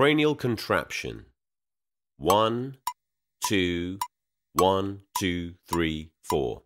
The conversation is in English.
Cranial contraption. One, two, one, two, three, four.